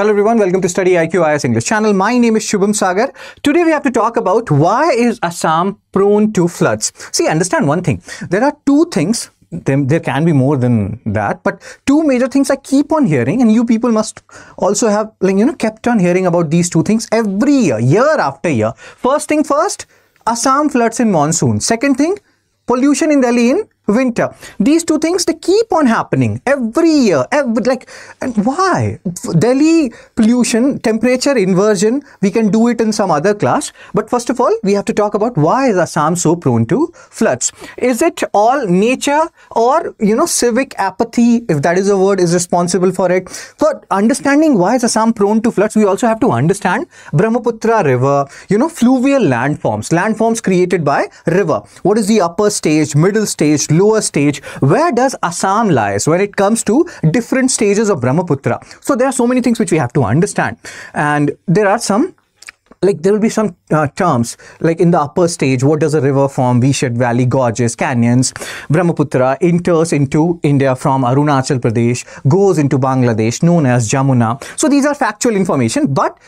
Hello everyone, welcome to Study IQ IAS English channel. My name is Shubham Sagar. Today we have to talk about why is Assam prone to floods. See, understand one thing. There are two things there, there can be more than that but two major things i keep on hearing and you people must also have like you know kept on hearing about these two things every year year after year first thing first assam floods in monsoon second thing pollution in delhi in winter. These two things they keep on happening every year. Every, like, and why? Delhi pollution, temperature inversion. We can do it in some other class. But first of all, we have to talk about why is Assam so prone to floods? Is it all nature or you know civic apathy, if that is a word, is responsible for it? For understanding why is Assam prone to floods, we also have to understand Brahmaputra River. You know, fluvial landforms, landforms created by river. What is the upper stage, middle stage? Lower stage, where does Assam lies when it comes to different stages of Brahmaputra? So there are so many things which we have to understand. And there are some like there will be some uh, terms like in the upper stage what does a river form V-shaped valley gorges canyons brahmaputra enters into india from arunachal pradesh goes into bangladesh known as jamuna so these are factual information but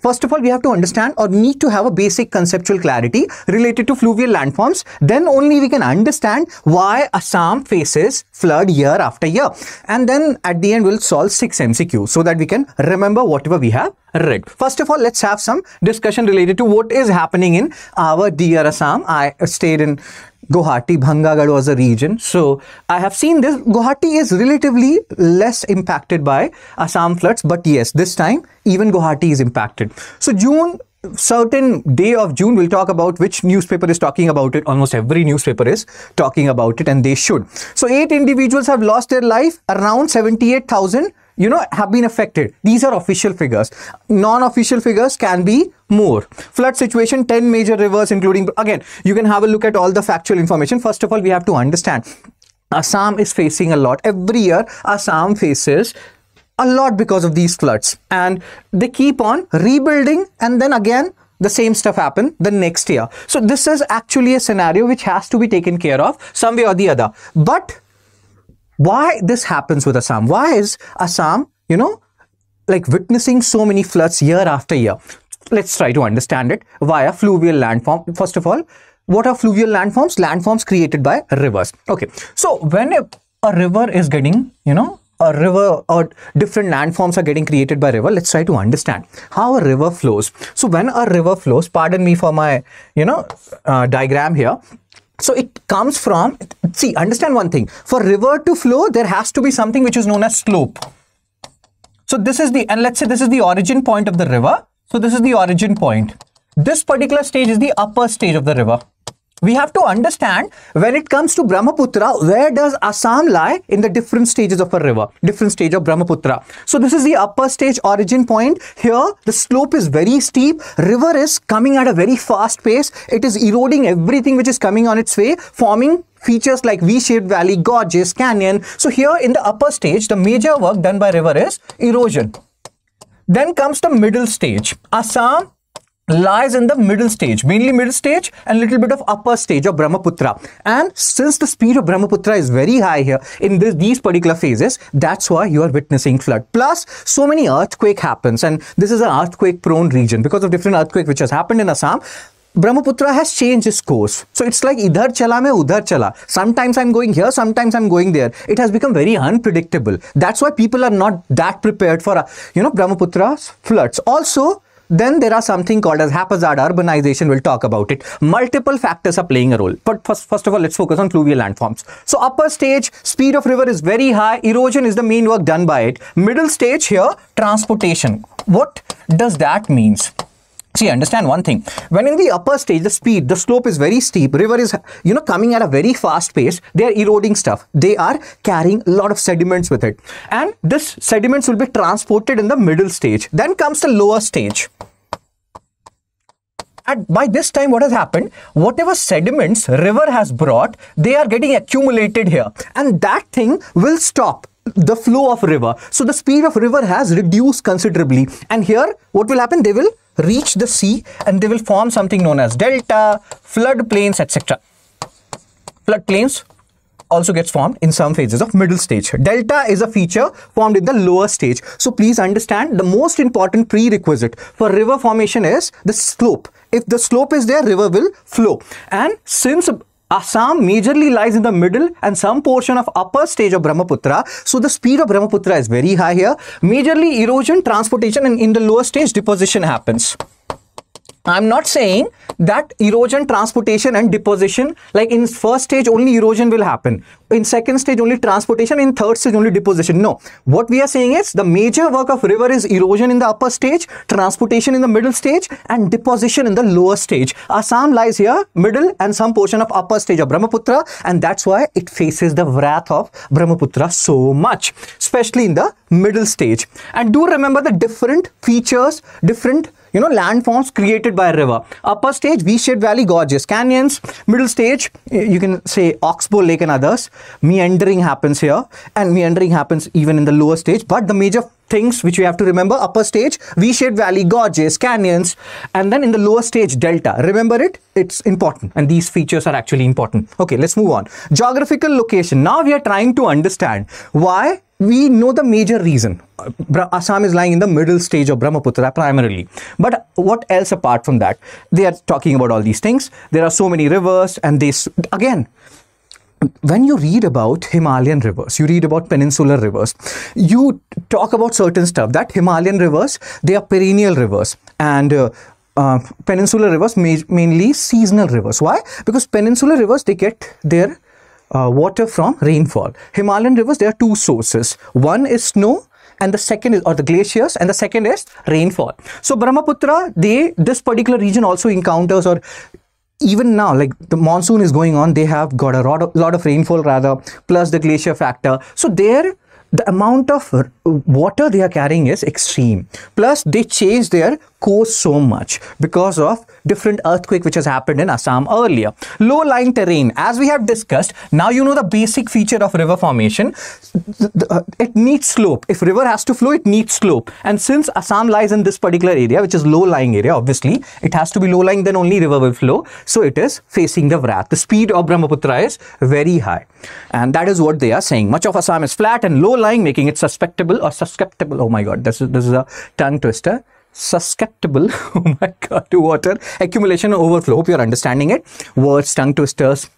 First of all, we have to understand or need to have a basic conceptual clarity related to fluvial landforms. Then only we can understand why Assam faces flood year after year. And then at the end, we'll solve six MCQs so that we can remember whatever we have read. First of all, let's have some discussion related to what is happening in our dear Assam. I stayed in Guwahati, Bhangagarh was a region. So I have seen this. Guwahati is relatively less impacted by Assam floods, but yes, this time even Guwahati is impacted. So June, certain day of June, we'll talk about which newspaper is talking about it. Almost every newspaper is talking about it and they should. So eight individuals have lost their life, around 78,000 you know, have been affected. These are official figures. Non-official figures can be more. Flood situation, 10 major rivers, including, again, you can have a look at all the factual information. First of all, we have to understand Assam is facing a lot. Every year, Assam faces a lot because of these floods. And they keep on rebuilding and then again, the same stuff happen the next year. So this is actually a scenario which has to be taken care of some way or the other. But why this happens with Assam. Why is Assam, you know, like witnessing so many floods year after year? Let's try to understand it via fluvial landform. First of all, what are fluvial landforms? Landforms created by rivers. Okay, so when a, a river is getting, you know, a river or different landforms are getting created by river let's try to understand how a river flows so when a river flows pardon me for my you know uh, diagram here so it comes from, see, understand one thing. For river to flow, there has to be something which is known as slope. So this is the, and let's say this is the origin point of the river. So this is the origin point. This particular stage is the upper stage of the river we have to understand when it comes to Brahmaputra, where does Assam lie in the different stages of a river, different stage of Brahmaputra. So this is the upper stage origin point. Here, the slope is very steep. River is coming at a very fast pace. It is eroding everything which is coming on its way, forming features like V-shaped valley, gorges, canyon. So here in the upper stage, the major work done by river is erosion. Then comes the middle stage. Assam lies in the middle stage, mainly middle stage and little bit of upper stage of Brahmaputra. And since the speed of Brahmaputra is very high here in this, these particular phases, that's why you are witnessing flood. Plus, so many earthquake happens and this is an earthquake prone region because of different earthquake which has happened in Assam. Brahmaputra has changed its course. So it's like idhar chala mein udhar chala. Sometimes I'm going here, sometimes I'm going there. It has become very unpredictable. That's why people are not that prepared for, uh, you know, Brahmaputra's floods. Also, then there are something called as haphazard urbanization. We'll talk about it. Multiple factors are playing a role. But first, first of all, let's focus on fluvial landforms. So upper stage, speed of river is very high. Erosion is the main work done by it. Middle stage here, transportation. What does that means? See, understand one thing. When in the upper stage, the speed, the slope is very steep. River is, you know, coming at a very fast pace. They are eroding stuff. They are carrying a lot of sediments with it. And this sediments will be transported in the middle stage. Then comes the lower stage. And by this time, what has happened? Whatever sediments river has brought, they are getting accumulated here. And that thing will stop the flow of river. So the speed of river has reduced considerably. And here, what will happen? They will reach the sea and they will form something known as delta, flood plains, etc. Flood plains also gets formed in some phases of middle stage. Delta is a feature formed in the lower stage. So please understand the most important prerequisite for river formation is the slope. If the slope is there, river will flow. And since Assam majorly lies in the middle and some portion of upper stage of Brahmaputra. So the speed of Brahmaputra is very high here. Majorly erosion, transportation and in the lower stage deposition happens. I'm not saying that erosion, transportation and deposition, like in first stage only erosion will happen. In second stage only transportation, in third stage only deposition. No. What we are saying is the major work of river is erosion in the upper stage, transportation in the middle stage and deposition in the lower stage. Assam lies here, middle and some portion of upper stage of Brahmaputra and that's why it faces the wrath of Brahmaputra so much, especially in the middle stage. And do remember the different features, different you know landforms created by a river. Upper stage v-shaped valley gorges canyons. Middle stage eh, you can say oxbow lake and others. Meandering happens here and meandering happens even in the lower stage. But the major things which we have to remember upper stage v-shaped valley gorges canyons. And then in the lower stage delta. Remember it? It's important. And these features are actually important. Okay let's move on. Geographical location. Now we are trying to understand why we know the major reason. Assam is lying in the middle stage of Brahmaputra primarily. But what else apart from that? They are talking about all these things. There are so many rivers and they, again, when you read about Himalayan rivers, you read about peninsular rivers, you talk about certain stuff that Himalayan rivers, they are perennial rivers and uh, uh, peninsular rivers ma mainly seasonal rivers. Why? Because peninsular rivers, they get their uh, water from rainfall. Himalayan rivers, there are two sources. One is snow and the second is or the glaciers and the second is rainfall. So Brahmaputra, they this particular region also encounters or even now like the monsoon is going on they have got a lot of, lot of rainfall rather plus the glacier factor so there the amount of water they are carrying is extreme plus they change their course so much because of different earthquake which has happened in Assam earlier. Low lying terrain, as we have discussed, now you know the basic feature of river formation. Uh, it needs slope. If river has to flow, it needs slope. And since Assam lies in this particular area, which is low lying area, obviously, it has to be low lying, then only river will flow. So it is facing the Vrat. The speed of Brahmaputra is very high. And that is what they are saying. Much of Assam is flat and low lying, making it susceptible or susceptible. Oh my God, this is, this is a tongue twister. Susceptible oh my god to water accumulation overflow. Hope you're understanding it. Words tongue twisters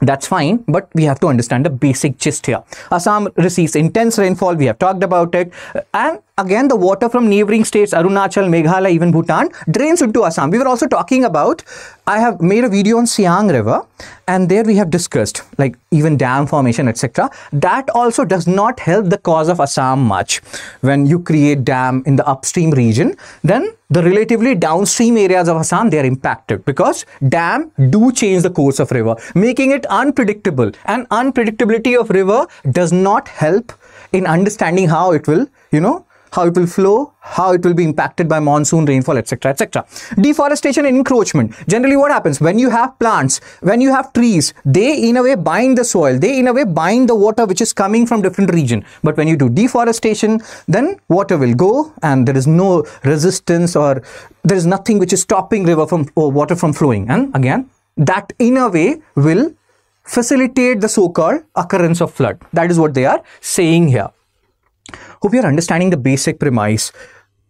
that's fine, but we have to understand the basic gist here. Assam receives intense rainfall, we have talked about it. And again, the water from neighboring states, Arunachal, Meghalaya, even Bhutan, drains into Assam. We were also talking about, I have made a video on Siang River, and there we have discussed, like even dam formation, etc. That also does not help the cause of Assam much. When you create dam in the upstream region, then the relatively downstream areas of Assam, they are impacted because dam do change the course of river, making it unpredictable. And unpredictability of river does not help in understanding how it will, you know, how it will flow, how it will be impacted by monsoon, rainfall, etc. etc. Deforestation and encroachment. Generally, what happens when you have plants, when you have trees, they in a way bind the soil, they in a way bind the water which is coming from different region. But when you do deforestation, then water will go and there is no resistance or there is nothing which is stopping river from or water from flowing. And again, that in a way will facilitate the so-called occurrence of flood. That is what they are saying here. Hope you're understanding the basic premise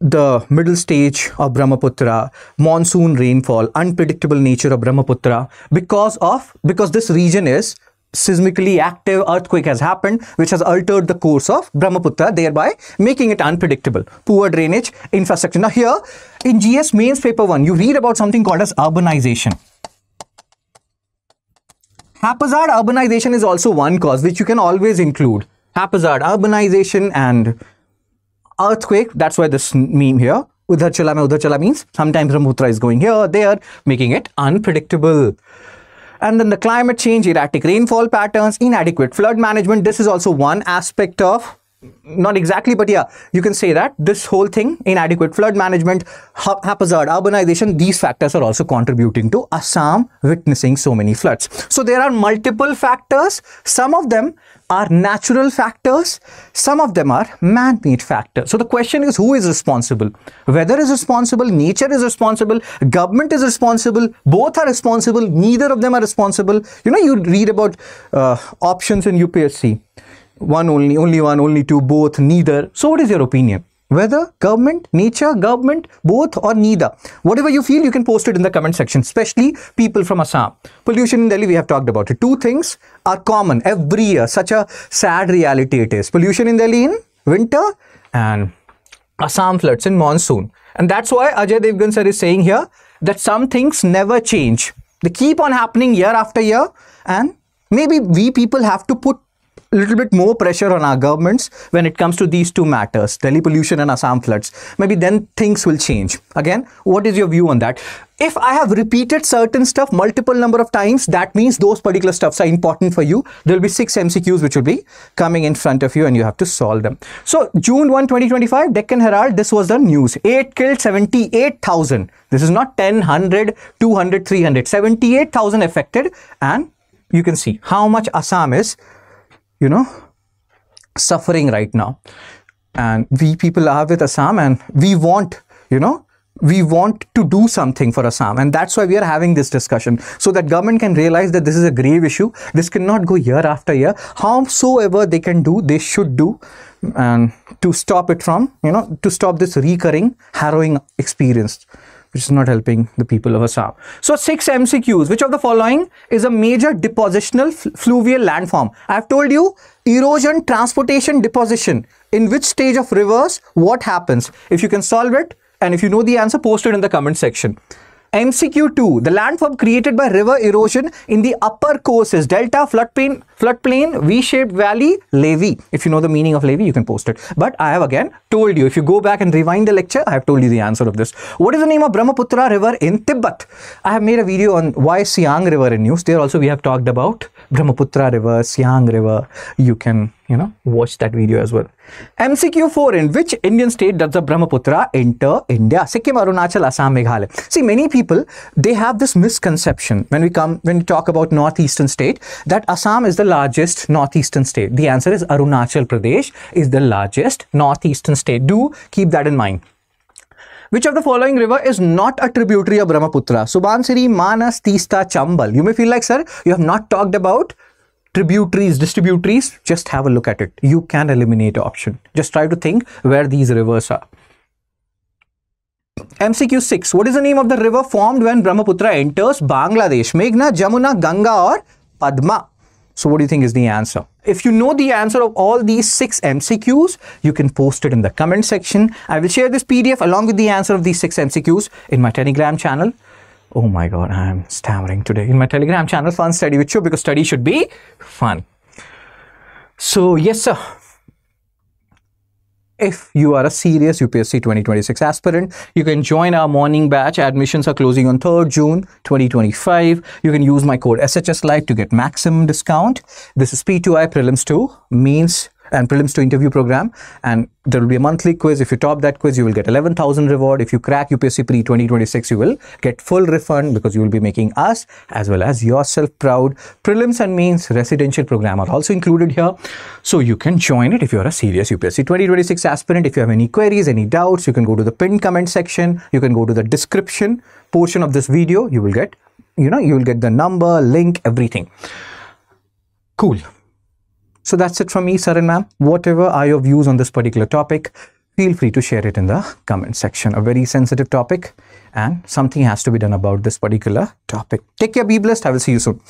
the middle stage of Brahmaputra, monsoon rainfall, unpredictable nature of Brahmaputra because of because this region is seismically active earthquake has happened which has altered the course of Brahmaputra thereby making it unpredictable. Poor drainage, infrastructure. Now here in GS mains paper 1 you read about something called as urbanization. Haphazard urbanization is also one cause which you can always include haphazard urbanization and earthquake. That's why this meme here. Udhar chala mein udhar chala means sometimes Brahmaputra is going here there, making it unpredictable. And then the climate change, erratic rainfall patterns, inadequate flood management. This is also one aspect of not exactly, but yeah, you can say that this whole thing, inadequate flood management, ha- haphazard urbanization, these factors are also contributing to Assam witnessing so many floods. So there are multiple factors. Some of them are natural factors. Some of them are man-made factors. So the question is, who is responsible? Weather is responsible. Nature is responsible. Government is responsible. Both are responsible. Neither of them are responsible. You know, you read about uh, options in UPSC one only, only one, only two, both, neither. So what is your opinion? Whether government, nature, government, both or neither. Whatever you feel, you can post it in the comment section, especially people from Assam. Pollution in Delhi, we have talked about it. Two things are common every year. Such a sad reality it is. Pollution in Delhi in winter and Assam floods in monsoon. And that's why Ajay Devgan sir is saying here that some things never change. They keep on happening year after year and maybe we people have to put a little bit more pressure on our governments when it comes to these two matters, Delhi pollution and Assam floods. Maybe then things will change. Again, what is your view on that? If I have repeated certain stuff multiple number of times, that means those particular stuffs are important for you. There will be six MCQs which will be coming in front of you and you have to solve them. So June 1, 2025, Deccan Herald, this was the news. 8 killed, 78,000. This is not 10, 100, 200, 300. 78,000 affected and you can see how much Assam is you know, suffering right now. And we people are with Assam and we want, you know, we want to do something for Assam. And that's why we are having this discussion so that government can realize that this is a grave issue. This cannot go year after year. Howsoever they can do, they should do and to stop it from, you know, to stop this recurring harrowing experience which is not helping the people of Assam. So six MCQs, which of the following is a major depositional fluvial landform? I have told you erosion, transportation, deposition. In which stage of rivers, what happens? If you can solve it and if you know the answer, post it in the comment section. MCQ2, the landform created by river erosion in the upper courses, delta, floodplain, floodplain, V-shaped valley, levee. If you know the meaning of levee, you can post it. But I have again told you, if you go back and rewind the lecture, I have told you the answer of this. What is the name of Brahmaputra river in Tibet? I have made a video on why Siang river in news. There also we have talked about Brahmaputra river, Siang river. You can you know, watch that video as well. MCQ4 in which Indian state does the Brahmaputra enter India? Sikkim, Arunachal, Assam, Meghalaya. See, many people, they have this misconception when we come, when we talk about northeastern state, that Assam is the largest northeastern state. The answer is Arunachal Pradesh is the largest northeastern state. Do keep that in mind. Which of the following river is not a tributary of Brahmaputra? Subansiri, Manas, Teesta, Chambal. You may feel like, sir, you have not talked about tributaries, distributaries, just have a look at it. You can eliminate option. Just try to think where these rivers are. MCQ 6. What is the name of the river formed when Brahmaputra enters Bangladesh? Meghna, Jamuna, Ganga or Padma? So what do you think is the answer? If you know the answer of all these six MCQs, you can post it in the comment section. I will share this PDF along with the answer of these six MCQs in my Telegram channel oh my god i'm stammering today in my telegram channel fun study with you because study should be fun so yes sir if you are a serious UPSC 2026 aspirant, you can join our morning batch. Admissions are closing on 3rd June 2025. You can use my code SHS to get maximum discount. This is P2I Prelims 2 mains and prelims to interview program. And there will be a monthly quiz. If you top that quiz you will get 11000 reward. If you crack upsc pre 2026 you will get full refund because you will be making us as well as yourself proud. Prelims and mains residential program are also included here. So you can join it if you are a serious upsc 2026 aspirant. If you have any queries any doubts you can go to the pinned comment section. You can go to the description portion of this video. You will get you know you will get the number link everything. Cool so that's it from me, sir and ma'am. Whatever are your views on this particular topic, feel free to share it in the comment section. A very sensitive topic and something has to be done about this particular topic. Take care, be blessed. I will see you soon.